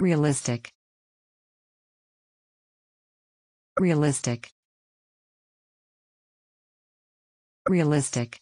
Realistic. Realistic. Realistic.